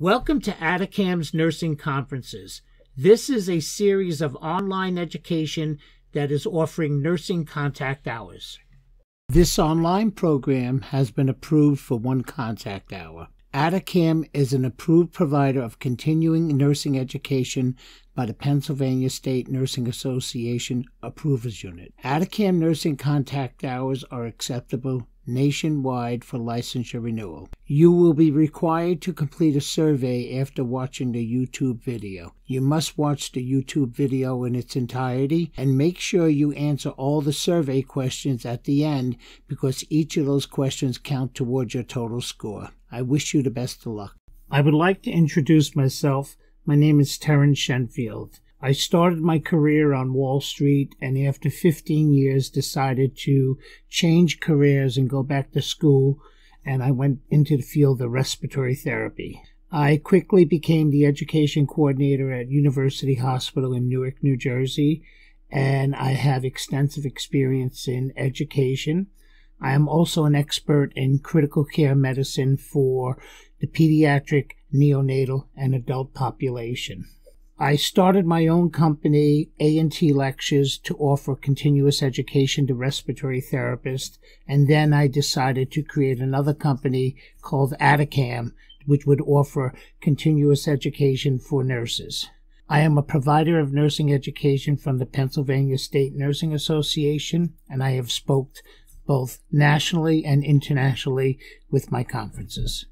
Welcome to Atacam's Nursing Conferences. This is a series of online education that is offering nursing contact hours. This online program has been approved for one contact hour. Atacam is an approved provider of continuing nursing education by the Pennsylvania State Nursing Association Approvers Unit. Atacam nursing contact hours are acceptable nationwide for licensure renewal. You will be required to complete a survey after watching the YouTube video. You must watch the YouTube video in its entirety and make sure you answer all the survey questions at the end because each of those questions count towards your total score. I wish you the best of luck. I would like to introduce myself. My name is Terrence Shenfield. I started my career on Wall Street and after 15 years decided to change careers and go back to school and I went into the field of respiratory therapy. I quickly became the education coordinator at University Hospital in Newark, New Jersey, and I have extensive experience in education. I am also an expert in critical care medicine for the pediatric, neonatal, and adult population. I started my own company, RT Lectures, to offer continuous education to respiratory therapists, and then I decided to create another company called Atacam, which would offer continuous education for nurses. I am a provider of nursing education from the Pennsylvania State Nursing Association, and I have spoke both nationally and internationally with my conferences.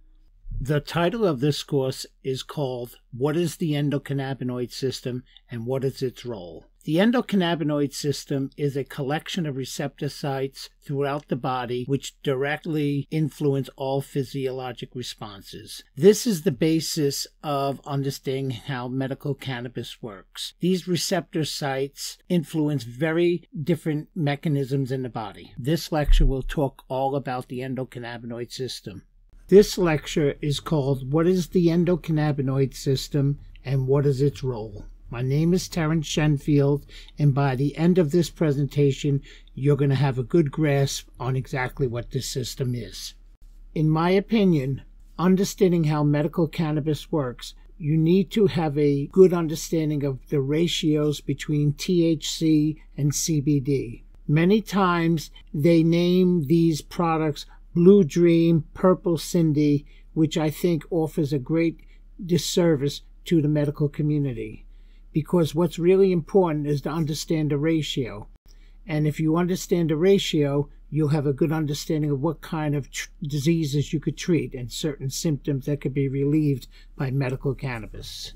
The title of this course is called What is the Endocannabinoid System and What is its Role? The endocannabinoid system is a collection of receptor sites throughout the body which directly influence all physiologic responses. This is the basis of understanding how medical cannabis works. These receptor sites influence very different mechanisms in the body. This lecture will talk all about the endocannabinoid system. This lecture is called What is the Endocannabinoid System and What is its Role? My name is Terrence Shenfield, and by the end of this presentation, you're going to have a good grasp on exactly what this system is. In my opinion, understanding how medical cannabis works, you need to have a good understanding of the ratios between THC and CBD. Many times they name these products Blue Dream, Purple Cindy, which I think offers a great disservice to the medical community. Because what's really important is to understand the ratio. And if you understand the ratio, you'll have a good understanding of what kind of diseases you could treat and certain symptoms that could be relieved by medical cannabis.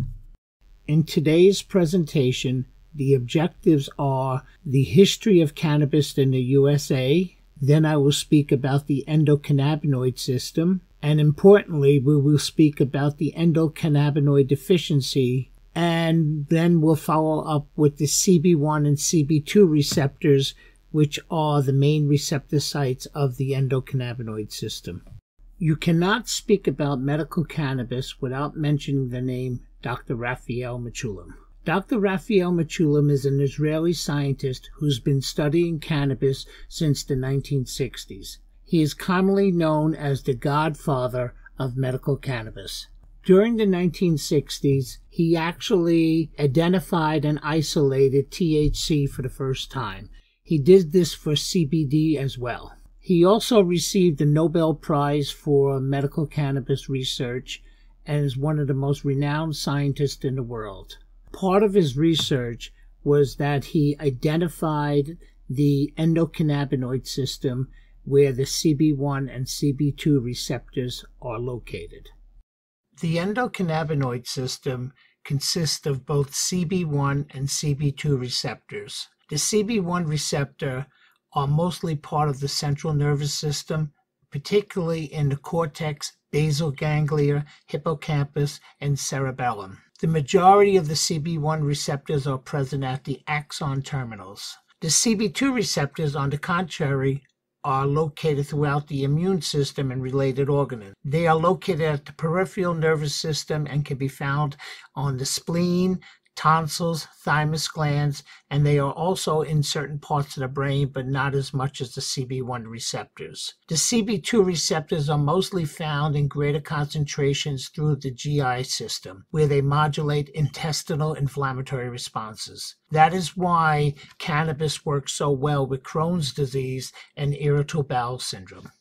In today's presentation, the objectives are the history of cannabis in the USA, then I will speak about the endocannabinoid system. And importantly, we will speak about the endocannabinoid deficiency. And then we'll follow up with the CB1 and CB2 receptors, which are the main receptor sites of the endocannabinoid system. You cannot speak about medical cannabis without mentioning the name Dr. Raphael Mechoulam. Dr. Raphael Mechoulam is an Israeli scientist who's been studying cannabis since the 1960s. He is commonly known as the godfather of medical cannabis. During the 1960s, he actually identified and isolated THC for the first time. He did this for CBD as well. He also received the Nobel Prize for medical cannabis research and is one of the most renowned scientists in the world part of his research was that he identified the endocannabinoid system where the CB1 and CB2 receptors are located. The endocannabinoid system consists of both CB1 and CB2 receptors. The CB1 receptor are mostly part of the central nervous system, particularly in the cortex, basal ganglia, hippocampus, and cerebellum. The majority of the CB1 receptors are present at the axon terminals. The CB2 receptors, on the contrary, are located throughout the immune system and related organs. They are located at the peripheral nervous system and can be found on the spleen, tonsils, thymus glands, and they are also in certain parts of the brain, but not as much as the CB1 receptors. The CB2 receptors are mostly found in greater concentrations through the GI system, where they modulate intestinal inflammatory responses. That is why cannabis works so well with Crohn's disease and irritable bowel syndrome.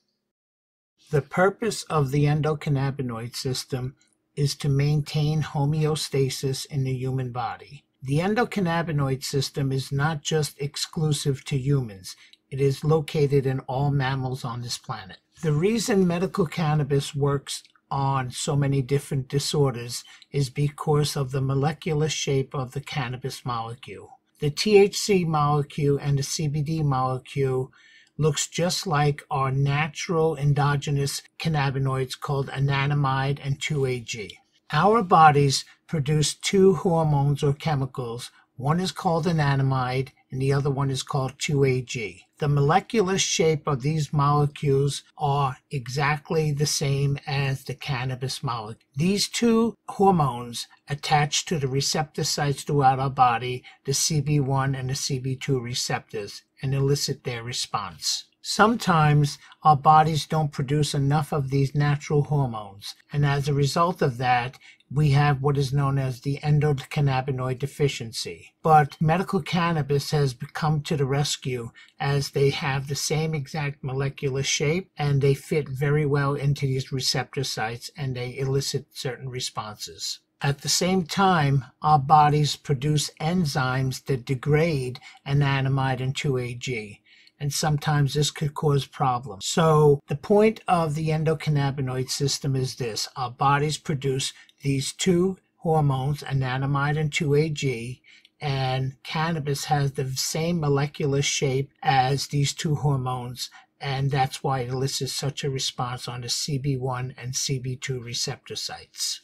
The purpose of the endocannabinoid system is to maintain homeostasis in the human body. The endocannabinoid system is not just exclusive to humans, it is located in all mammals on this planet. The reason medical cannabis works on so many different disorders is because of the molecular shape of the cannabis molecule. The THC molecule and the CBD molecule looks just like our natural endogenous cannabinoids called anandamide and 2-AG. Our bodies produce two hormones or chemicals. One is called anandamide and the other one is called 2-AG. The molecular shape of these molecules are exactly the same as the cannabis molecule. These two hormones attach to the receptor sites throughout our body, the CB1 and the CB2 receptors and elicit their response. Sometimes our bodies don't produce enough of these natural hormones, and as a result of that, we have what is known as the endocannabinoid deficiency. But medical cannabis has come to the rescue as they have the same exact molecular shape and they fit very well into these receptor sites and they elicit certain responses. At the same time, our bodies produce enzymes that degrade anandamide and 2-AG, and sometimes this could cause problems. So the point of the endocannabinoid system is this. Our bodies produce these two hormones, anandamide and 2-AG, and cannabis has the same molecular shape as these two hormones, and that's why it elicits such a response on the CB1 and CB2 receptor sites.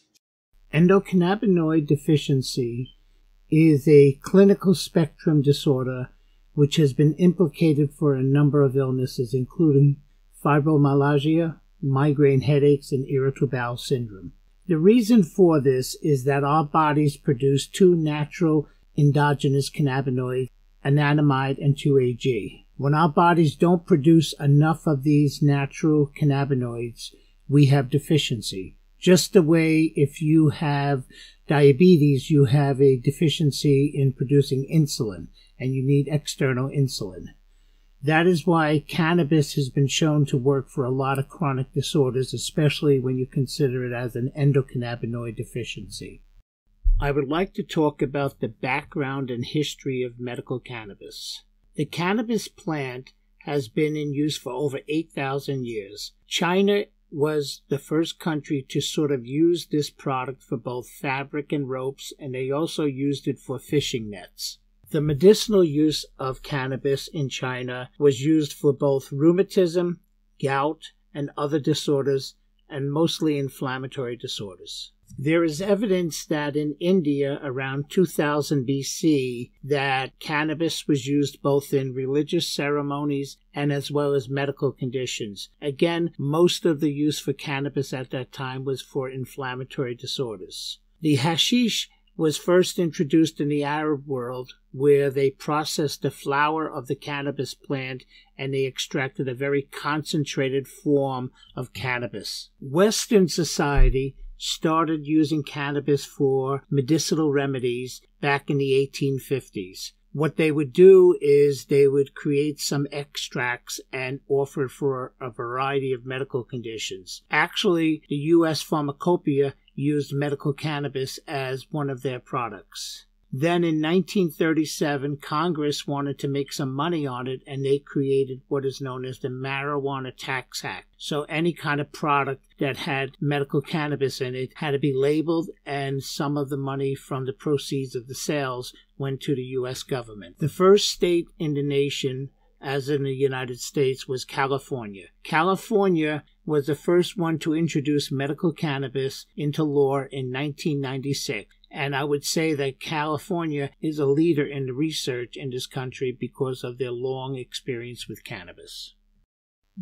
Endocannabinoid deficiency is a clinical spectrum disorder which has been implicated for a number of illnesses, including fibromyalgia, migraine headaches, and irritable bowel syndrome. The reason for this is that our bodies produce two natural endogenous cannabinoids, anandamide and 2-AG. When our bodies don't produce enough of these natural cannabinoids, we have deficiency. Just the way if you have diabetes, you have a deficiency in producing insulin and you need external insulin. That is why cannabis has been shown to work for a lot of chronic disorders, especially when you consider it as an endocannabinoid deficiency. I would like to talk about the background and history of medical cannabis. The cannabis plant has been in use for over 8,000 years. China was the first country to sort of use this product for both fabric and ropes, and they also used it for fishing nets. The medicinal use of cannabis in China was used for both rheumatism, gout, and other disorders, and mostly inflammatory disorders. There is evidence that in India around 2000 BC that cannabis was used both in religious ceremonies and as well as medical conditions. Again, most of the use for cannabis at that time was for inflammatory disorders. The hashish was first introduced in the Arab world, where they processed the flower of the cannabis plant and they extracted a very concentrated form of cannabis. Western society started using cannabis for medicinal remedies back in the 1850s. What they would do is they would create some extracts and offer for a variety of medical conditions. Actually, the U.S. Pharmacopoeia used medical cannabis as one of their products. Then in 1937, Congress wanted to make some money on it and they created what is known as the Marijuana Tax Act. So any kind of product that had medical cannabis in it had to be labeled and some of the money from the proceeds of the sales went to the U.S. government. The first state in the nation as in the United States, was California. California was the first one to introduce medical cannabis into law in 1996. And I would say that California is a leader in the research in this country because of their long experience with cannabis.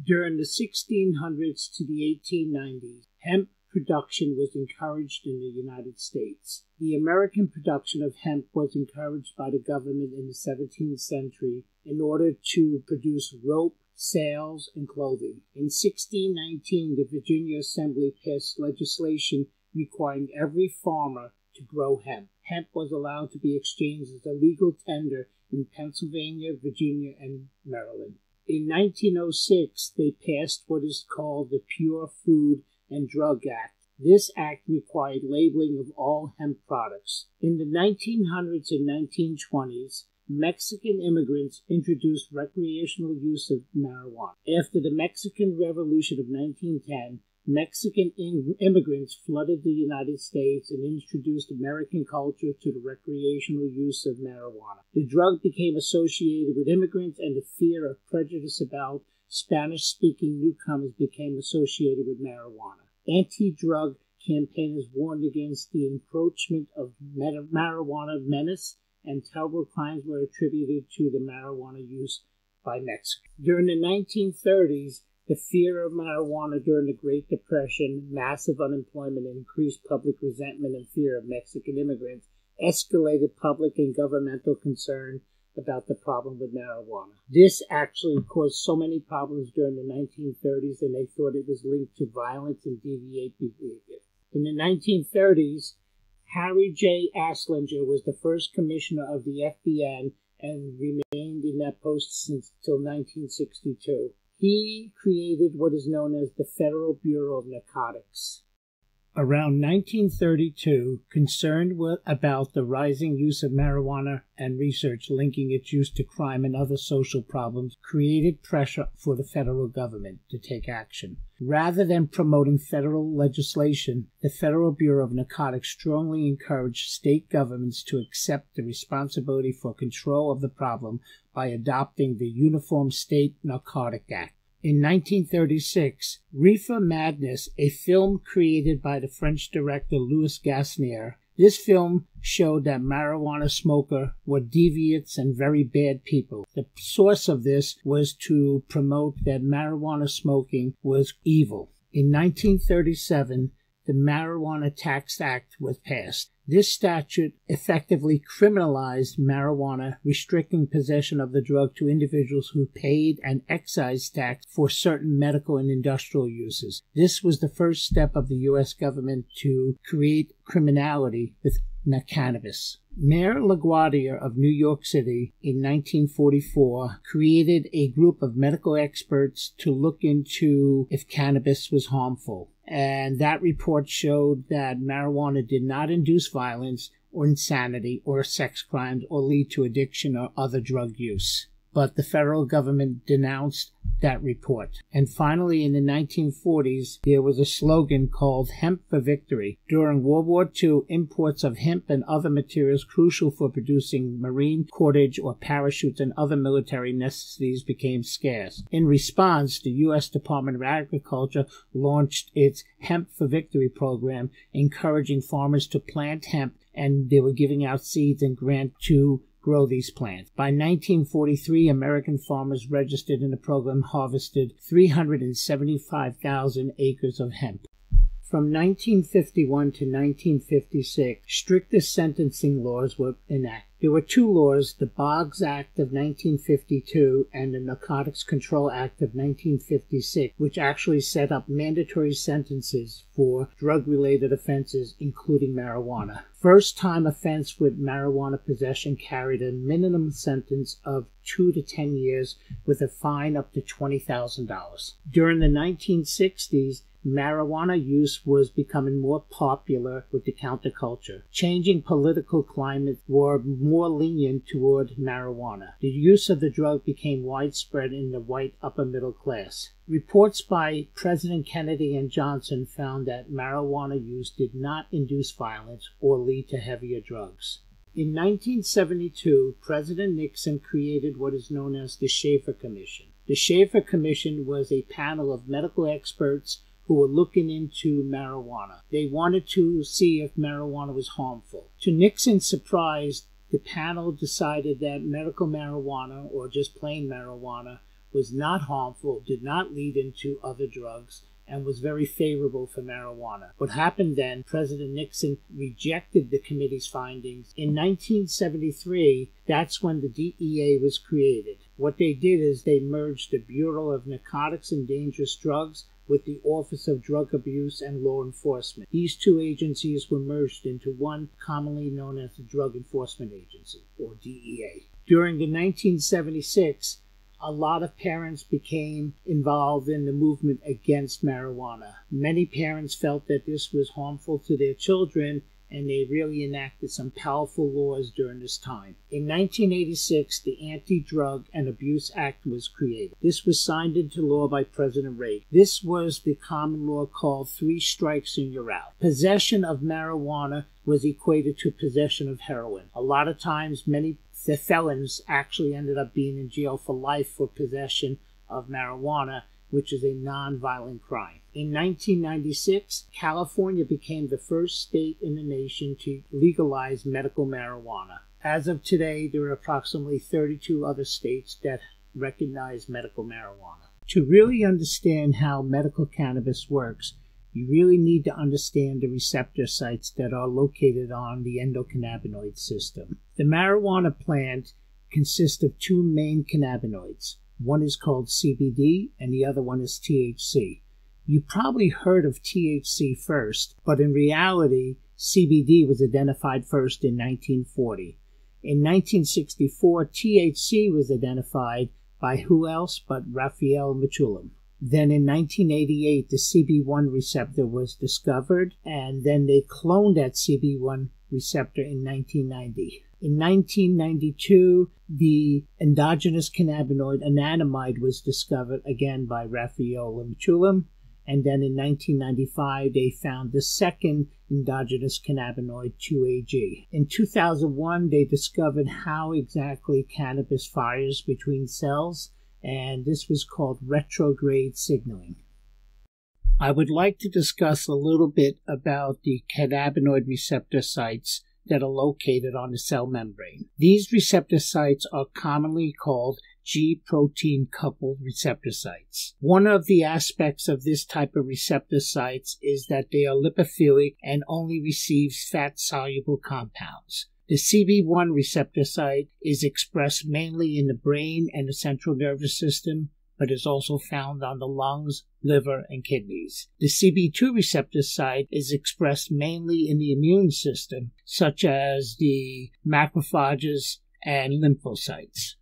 During the 1600s to the 1890s, hemp production was encouraged in the United States. The American production of hemp was encouraged by the government in the 17th century in order to produce rope, sails, and clothing. In 1619, the Virginia Assembly passed legislation requiring every farmer to grow hemp. Hemp was allowed to be exchanged as a legal tender in Pennsylvania, Virginia, and Maryland. In 1906, they passed what is called the Pure Food and Drug Act. This act required labeling of all hemp products. In the 1900s and 1920s, Mexican immigrants introduced recreational use of marijuana. After the Mexican Revolution of 1910, Mexican immigrants flooded the United States and introduced American culture to the recreational use of marijuana. The drug became associated with immigrants, and the fear of prejudice about Spanish speaking newcomers became associated with marijuana. Anti drug campaigners warned against the encroachment of marijuana menace, and terrible crimes were attributed to the marijuana use by Mexico. During the 1930s, the fear of marijuana during the Great Depression, massive unemployment, increased public resentment and fear of Mexican immigrants escalated public and governmental concern about the problem with marijuana. This actually caused so many problems during the 1930s, and they thought it was linked to violence and deviant behavior. In the 1930s, Harry J. Anslinger was the first commissioner of the FBN and remained in that post since till 1962. He created what is known as the Federal Bureau of Narcotics. Around 1932, concerned about the rising use of marijuana and research linking its use to crime and other social problems, created pressure for the federal government to take action. Rather than promoting federal legislation, the Federal Bureau of Narcotics strongly encouraged state governments to accept the responsibility for control of the problem by adopting the Uniform State Narcotic Act. In 1936, Reefer Madness, a film created by the French director Louis Gasnier, this film showed that marijuana smokers were deviants and very bad people. The source of this was to promote that marijuana smoking was evil. In 1937, the Marijuana Tax Act was passed. This statute effectively criminalized marijuana, restricting possession of the drug to individuals who paid an excise tax for certain medical and industrial uses. This was the first step of the U.S. government to create criminality with cannabis. Mayor LaGuardia of New York City in 1944 created a group of medical experts to look into if cannabis was harmful. And that report showed that marijuana did not induce violence or insanity or sex crimes or lead to addiction or other drug use. But the federal government denounced that report. And finally, in the 1940s, there was a slogan called Hemp for Victory. During World War II, imports of hemp and other materials crucial for producing marine cordage or parachutes and other military necessities became scarce. In response, the U.S. Department of Agriculture launched its Hemp for Victory program, encouraging farmers to plant hemp, and they were giving out seeds and grant to grow these plants. By 1943, American farmers registered in the program harvested 375,000 acres of hemp. From 1951 to 1956, stricter sentencing laws were enacted. There were two laws, the Boggs Act of 1952 and the Narcotics Control Act of 1956, which actually set up mandatory sentences for drug-related offenses, including marijuana. First-time offense with marijuana possession carried a minimum sentence of two to ten years with a fine up to $20,000. During the 1960s, marijuana use was becoming more popular with the counterculture. Changing political climates were more lenient toward marijuana. The use of the drug became widespread in the white upper middle class. Reports by President Kennedy and Johnson found that marijuana use did not induce violence or lead to heavier drugs. In 1972, President Nixon created what is known as the Shafer Commission. The Shafer Commission was a panel of medical experts who were looking into marijuana. They wanted to see if marijuana was harmful. To Nixon's surprise, the panel decided that medical marijuana, or just plain marijuana, was not harmful, did not lead into other drugs, and was very favorable for marijuana. What happened then, President Nixon rejected the committee's findings. In 1973, that's when the DEA was created. What they did is they merged the Bureau of Narcotics and Dangerous Drugs with the Office of Drug Abuse and Law Enforcement. These two agencies were merged into one commonly known as the Drug Enforcement Agency, or DEA. During the 1976 a lot of parents became involved in the movement against marijuana. Many parents felt that this was harmful to their children and they really enacted some powerful laws during this time. In 1986, the Anti Drug and Abuse Act was created. This was signed into law by President Reagan. This was the common law called three strikes and you're out. Possession of marijuana was equated to possession of heroin. A lot of times, many the felons actually ended up being in jail for life for possession of marijuana, which is a non-violent crime. In 1996, California became the first state in the nation to legalize medical marijuana. As of today, there are approximately 32 other states that recognize medical marijuana. To really understand how medical cannabis works, you really need to understand the receptor sites that are located on the endocannabinoid system. The marijuana plant consists of two main cannabinoids. One is called CBD and the other one is THC. You probably heard of THC first, but in reality, CBD was identified first in 1940. In 1964, THC was identified by who else but Raphael Mechoulam. Then in 1988, the CB1 receptor was discovered, and then they cloned that CB1 receptor in 1990. In 1992, the endogenous cannabinoid anandamide was discovered again by Raphael Mechoulam, and then in 1995 they found the second endogenous cannabinoid 2AG. In 2001 they discovered how exactly cannabis fires between cells and this was called retrograde signaling. I would like to discuss a little bit about the cannabinoid receptor sites that are located on the cell membrane. These receptor sites are commonly called G protein coupled receptor sites. One of the aspects of this type of receptor sites is that they are lipophilic and only receives fat soluble compounds. The CB1 receptor site is expressed mainly in the brain and the central nervous system, but is also found on the lungs, liver, and kidneys. The CB2 receptor site is expressed mainly in the immune system, such as the macrophages and lymphocytes.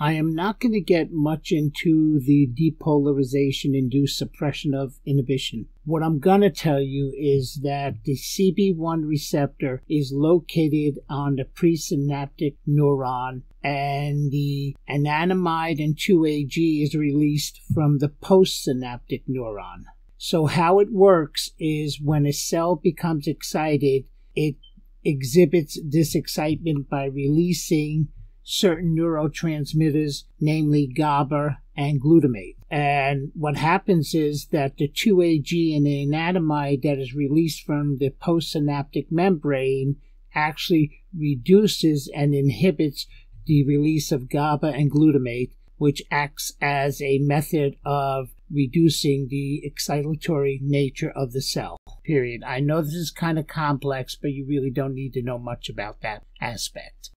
I am not going to get much into the depolarization induced suppression of inhibition. What I'm going to tell you is that the CB1 receptor is located on the presynaptic neuron and the anandamide and 2AG is released from the postsynaptic neuron. So how it works is when a cell becomes excited, it exhibits this excitement by releasing certain neurotransmitters, namely GABA and glutamate. And what happens is that the 2AG and the anandamide that is released from the postsynaptic membrane actually reduces and inhibits the release of GABA and glutamate, which acts as a method of reducing the excitatory nature of the cell. Period. I know this is kind of complex, but you really don't need to know much about that aspect.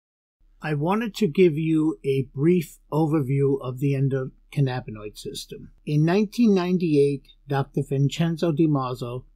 I wanted to give you a brief overview of the endocannabinoid system. In 1998, Dr. Vincenzo Di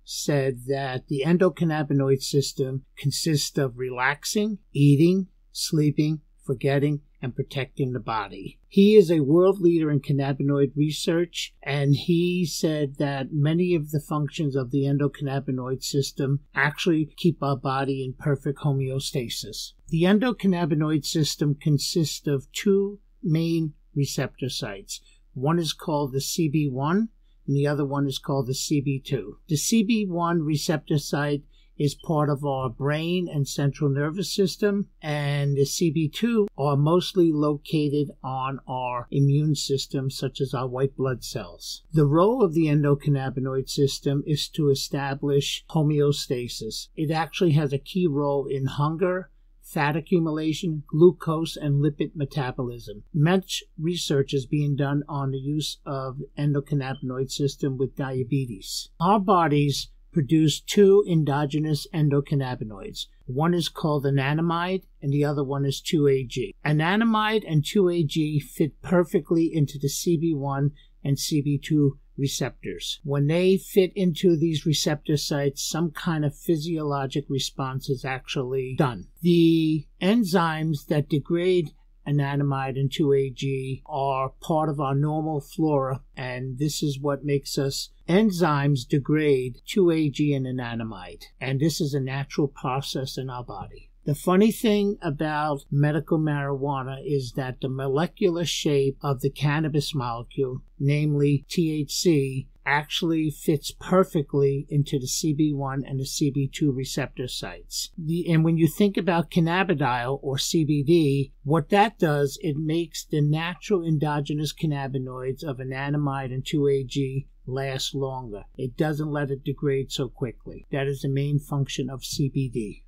said that the endocannabinoid system consists of relaxing, eating, sleeping, forgetting, and protecting the body. He is a world leader in cannabinoid research, and he said that many of the functions of the endocannabinoid system actually keep our body in perfect homeostasis. The endocannabinoid system consists of two main receptor sites. One is called the CB1, and the other one is called the CB2. The CB1 receptor site is part of our brain and central nervous system, and the CB2 are mostly located on our immune system, such as our white blood cells. The role of the endocannabinoid system is to establish homeostasis. It actually has a key role in hunger, fat accumulation, glucose, and lipid metabolism. Much research is being done on the use of endocannabinoid system with diabetes. Our bodies produce two endogenous endocannabinoids. One is called anandamide and the other one is 2-AG. Anandamide and 2-AG fit perfectly into the CB1 and CB2 receptors. When they fit into these receptor sites, some kind of physiologic response is actually done. The enzymes that degrade anandamide and 2-AG are part of our normal flora, and this is what makes us enzymes degrade 2-AG and anandamide, and this is a natural process in our body. The funny thing about medical marijuana is that the molecular shape of the cannabis molecule, namely THC, actually fits perfectly into the CB1 and the CB2 receptor sites. The, and when you think about cannabidiol or CBD, what that does, it makes the natural endogenous cannabinoids of anandamide and 2-AG last longer. It doesn't let it degrade so quickly. That is the main function of CBD.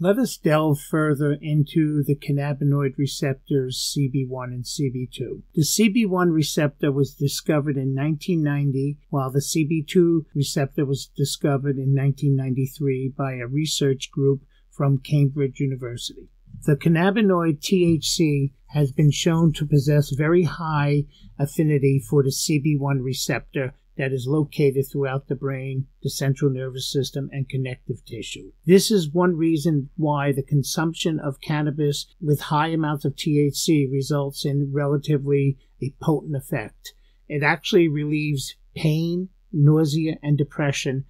Let us delve further into the cannabinoid receptors CB1 and CB2. The CB1 receptor was discovered in 1990, while the CB2 receptor was discovered in 1993 by a research group from Cambridge University. The cannabinoid THC has been shown to possess very high affinity for the CB1 receptor that is located throughout the brain, the central nervous system, and connective tissue. This is one reason why the consumption of cannabis with high amounts of THC results in relatively a potent effect. It actually relieves pain, nausea, and depression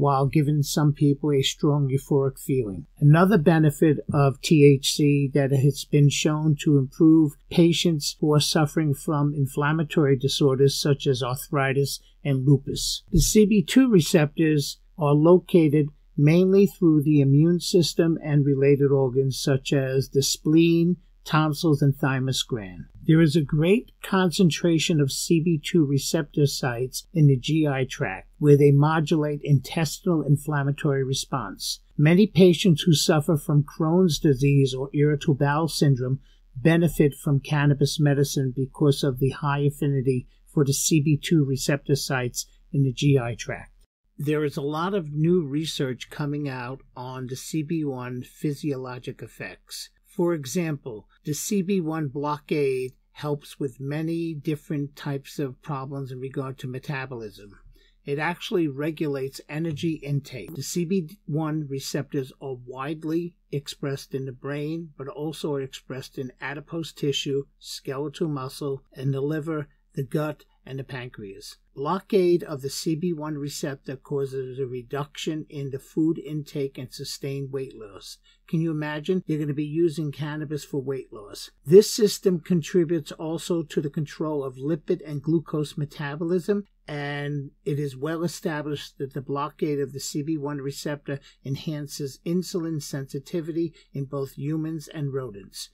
while giving some people a strong euphoric feeling. Another benefit of THC that has been shown to improve patients who are suffering from inflammatory disorders such as arthritis and lupus. The CB2 receptors are located mainly through the immune system and related organs such as the spleen, tonsils, and thymus gland. There is a great concentration of CB2 receptor sites in the GI tract where they modulate intestinal inflammatory response. Many patients who suffer from Crohn's disease or irritable bowel syndrome benefit from cannabis medicine because of the high affinity for the CB2 receptor sites in the GI tract. There is a lot of new research coming out on the CB1 physiologic effects. For example, the CB1 blockade helps with many different types of problems in regard to metabolism. It actually regulates energy intake. The CB1 receptors are widely expressed in the brain, but also are expressed in adipose tissue, skeletal muscle, and the liver, the gut, and the pancreas. Blockade of the CB1 receptor causes a reduction in the food intake and sustained weight loss. Can you imagine? You're going to be using cannabis for weight loss. This system contributes also to the control of lipid and glucose metabolism, and it is well established that the blockade of the CB1 receptor enhances insulin sensitivity in both humans and rodents.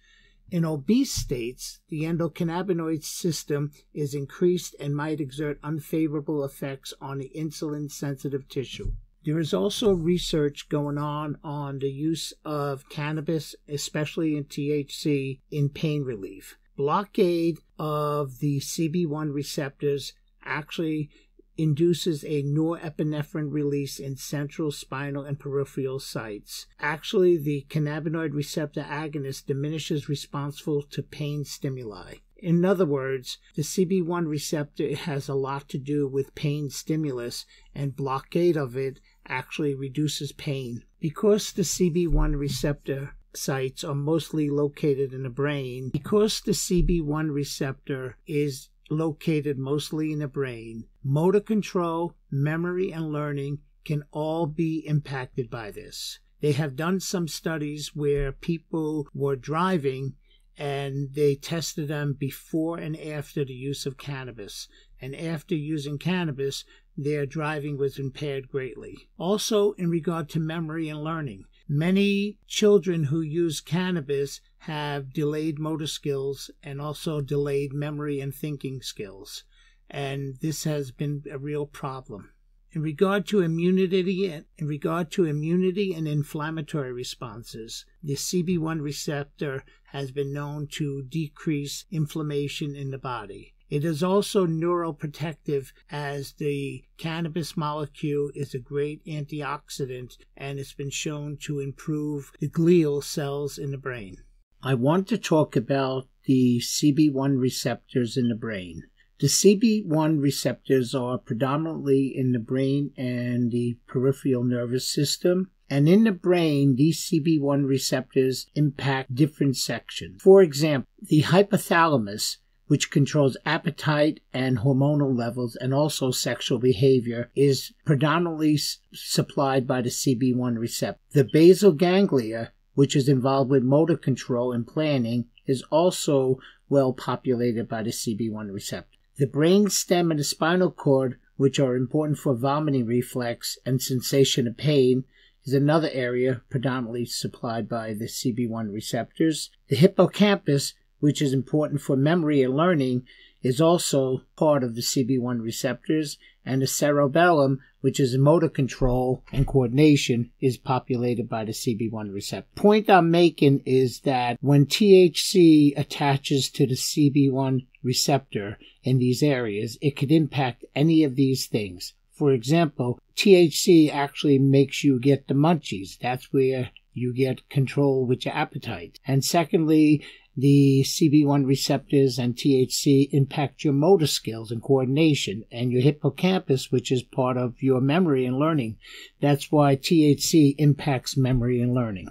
In obese states, the endocannabinoid system is increased and might exert unfavorable effects on the insulin sensitive tissue. There is also research going on on the use of cannabis, especially in THC, in pain relief. Blockade of the CB1 receptors actually induces a norepinephrine release in central, spinal, and peripheral sites. Actually, the cannabinoid receptor agonist diminishes responsible to pain stimuli. In other words, the CB1 receptor has a lot to do with pain stimulus, and blockade of it actually reduces pain. Because the CB1 receptor sites are mostly located in the brain, because the CB1 receptor is located mostly in the brain, motor control, memory, and learning can all be impacted by this. They have done some studies where people were driving and they tested them before and after the use of cannabis. And after using cannabis, their driving was impaired greatly. Also, in regard to memory and learning, many children who use cannabis have delayed motor skills and also delayed memory and thinking skills. And this has been a real problem. In regard to immunity in regard to immunity and inflammatory responses, the CB1 receptor has been known to decrease inflammation in the body. It is also neuroprotective as the cannabis molecule is a great antioxidant and it's been shown to improve the glial cells in the brain. I want to talk about the CB1 receptors in the brain. The CB1 receptors are predominantly in the brain and the peripheral nervous system. And in the brain, these CB1 receptors impact different sections. For example, the hypothalamus, which controls appetite and hormonal levels and also sexual behavior, is predominantly supplied by the CB1 receptor. The basal ganglia, which is involved with motor control and planning, is also well populated by the CB1 receptor. The brain stem and the spinal cord, which are important for vomiting reflex and sensation of pain, is another area predominantly supplied by the CB1 receptors. The hippocampus, which is important for memory and learning, is also part of the CB1 receptors, and the cerebellum, which is motor control and coordination, is populated by the CB1 receptor. Point I'm making is that when THC attaches to the CB1 receptor in these areas, it could impact any of these things. For example, THC actually makes you get the munchies. That's where you get control with your appetite. And secondly, the CB1 receptors and THC impact your motor skills and coordination and your hippocampus, which is part of your memory and learning. That's why THC impacts memory and learning.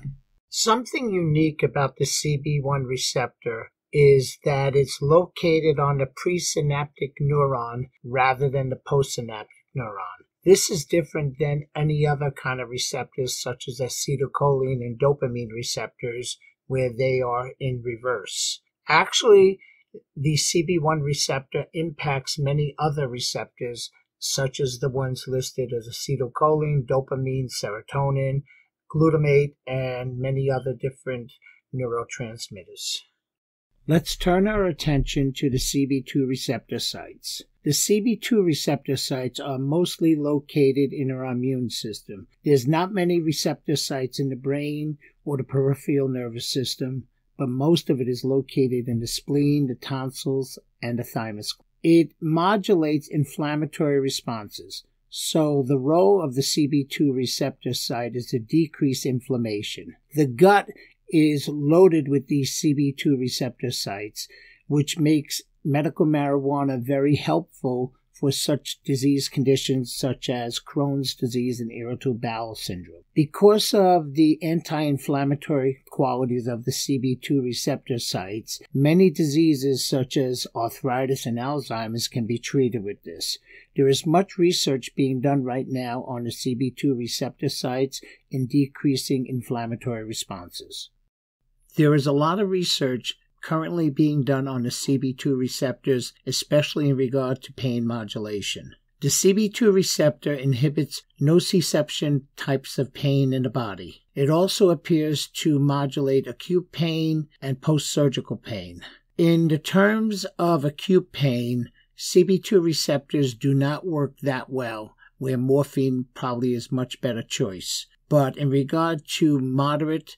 Something unique about the CB1 receptor is that it's located on the presynaptic neuron rather than the postsynaptic neuron. This is different than any other kind of receptors, such as acetylcholine and dopamine receptors, where they are in reverse. Actually, the CB1 receptor impacts many other receptors, such as the ones listed as acetylcholine, dopamine, serotonin, glutamate, and many other different neurotransmitters. Let's turn our attention to the CB2 receptor sites. The CB2 receptor sites are mostly located in our immune system. There's not many receptor sites in the brain or the peripheral nervous system, but most of it is located in the spleen, the tonsils, and the thymus. It modulates inflammatory responses. So the role of the CB2 receptor site is to decrease inflammation. The gut is loaded with these CB2 receptor sites, which makes medical marijuana very helpful for such disease conditions such as Crohn's disease and irritable bowel syndrome. Because of the anti inflammatory qualities of the CB2 receptor sites, many diseases such as arthritis and Alzheimer's can be treated with this. There is much research being done right now on the CB2 receptor sites in decreasing inflammatory responses. There is a lot of research currently being done on the CB2 receptors, especially in regard to pain modulation. The CB2 receptor inhibits nociception types of pain in the body. It also appears to modulate acute pain and post surgical pain. In the terms of acute pain, CB2 receptors do not work that well, where morphine probably is much better choice. But in regard to moderate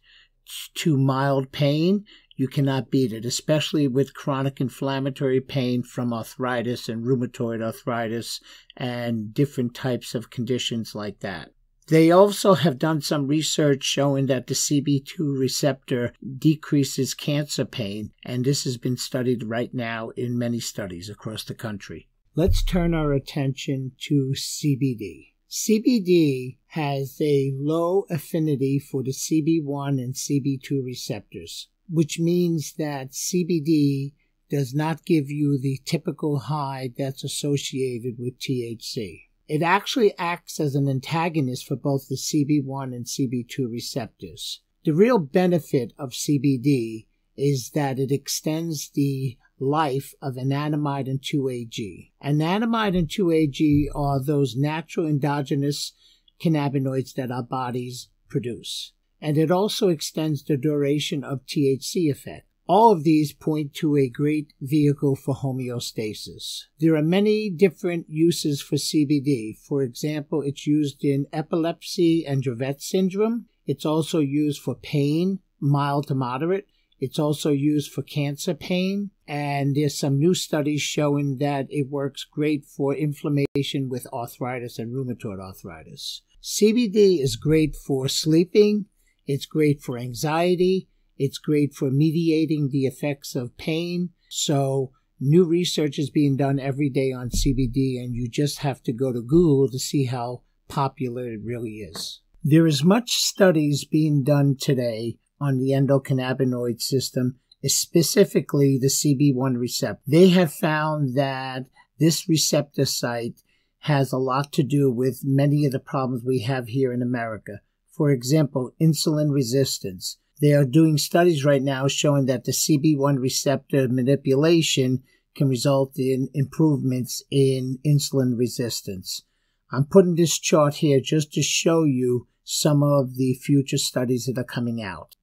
to mild pain, you cannot beat it, especially with chronic inflammatory pain from arthritis and rheumatoid arthritis and different types of conditions like that. They also have done some research showing that the CB2 receptor decreases cancer pain, and this has been studied right now in many studies across the country. Let's turn our attention to CBD. CBD has a low affinity for the CB1 and CB2 receptors which means that CBD does not give you the typical high that's associated with THC. It actually acts as an antagonist for both the CB1 and CB2 receptors. The real benefit of CBD is that it extends the life of anandamide and 2-AG. Anandamide and 2-AG are those natural endogenous cannabinoids that our bodies produce and it also extends the duration of THC effect. All of these point to a great vehicle for homeostasis. There are many different uses for CBD. For example, it's used in epilepsy and Dravet syndrome. It's also used for pain, mild to moderate. It's also used for cancer pain. And there's some new studies showing that it works great for inflammation with arthritis and rheumatoid arthritis. CBD is great for sleeping. It's great for anxiety. It's great for mediating the effects of pain. So new research is being done every day on CBD, and you just have to go to Google to see how popular it really is. There is much studies being done today on the endocannabinoid system, specifically the CB1 receptor. They have found that this receptor site has a lot to do with many of the problems we have here in America. For example, insulin resistance. They are doing studies right now showing that the CB1 receptor manipulation can result in improvements in insulin resistance. I'm putting this chart here just to show you some of the future studies that are coming out.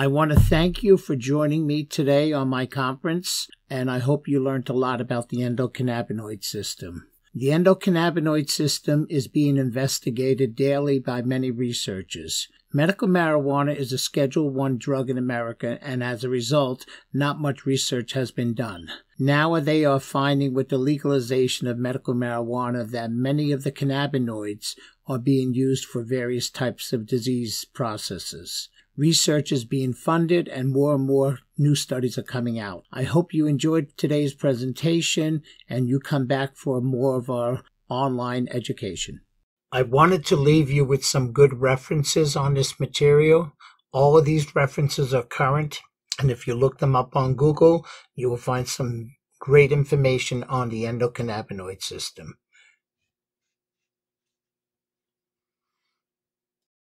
I want to thank you for joining me today on my conference, and I hope you learned a lot about the endocannabinoid system. The endocannabinoid system is being investigated daily by many researchers. Medical marijuana is a Schedule 1 drug in America, and as a result, not much research has been done. Now they are finding with the legalization of medical marijuana that many of the cannabinoids are being used for various types of disease processes. Research is being funded and more and more new studies are coming out. I hope you enjoyed today's presentation and you come back for more of our online education. I wanted to leave you with some good references on this material. All of these references are current, and if you look them up on Google, you will find some great information on the endocannabinoid system.